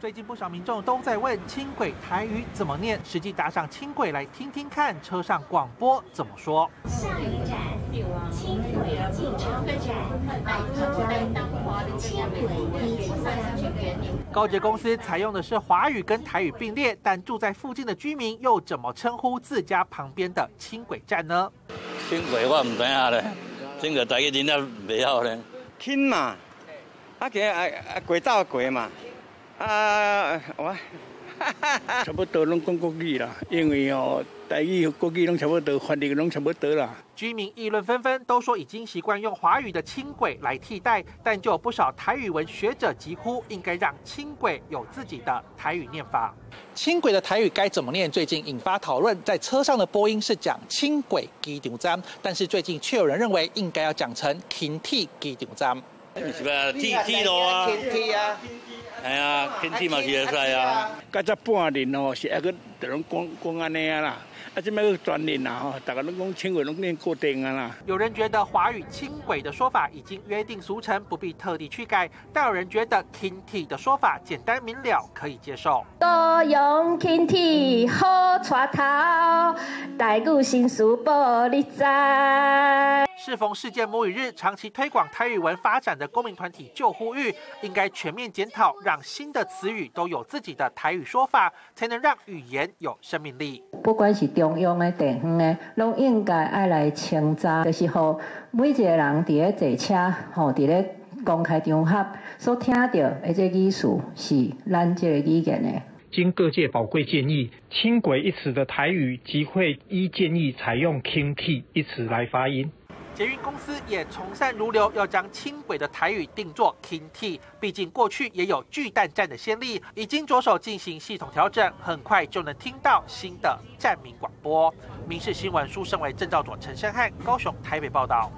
最近不少民众都在问轻轨台语怎么念，实际搭上轻轨来听听看，车上广播怎么说。下一站，轻轨进车站，轻轨高捷公司采用的是华语跟台语并列，但住在附近的居民又怎么称呼自家旁边的轻轨站呢？轻轨我唔知啊咧，轻轨台语真正未晓咧。轻嘛，啊个啊啊轨道轨嘛。啊，我差不多拢讲国语啦，因为哦，台语和国语拢差不多，翻译拢差不多啦。居民议论纷纷，都说已经习惯用华语的轻轨来替代，但就有不少台语文学者疾呼，应该让轻轨有自己的台语念法。轻轨的台语该怎么念？最近引发讨论，在车上的播音是讲轻轨机场站，但是最近却有人认为应该要讲成轻铁机场站。是吧？铁铁路啊？系啊，天气嘛是会使啊。加只半年哦，是一个就拢讲讲安尼啊啦。啊，这边个专年啦吼，大家拢讲轻轨拢变固定啊啦。有人觉得华语轻轨的说法已经约定俗成，不必特地去改。但有人觉得轻铁的说法简单明了，可以接受。多用轻铁好带头，台古新书报你知。适逢世界母语日，长期推广台语文发展的公民团体就呼吁，应该全面检讨，让新的词语都有自己的台语说法，才能让语言有生命力。不管是中央的、地方的，拢应该爱来清查，就是好每一个人伫咧坐车，吼伫咧公开场合所听到的这语词是咱这个语言的。经各界宝贵建议，轻轨一词的台语即会依建议采用轻替一词来发音。捷运公司也从善如流，要将轻轨的台语定做 King T。毕竟过去也有巨蛋站的先例，已经着手进行系统调整，很快就能听到新的站名广播。民事新闻书身为郑兆佐、陈生汉，高雄、台北报道。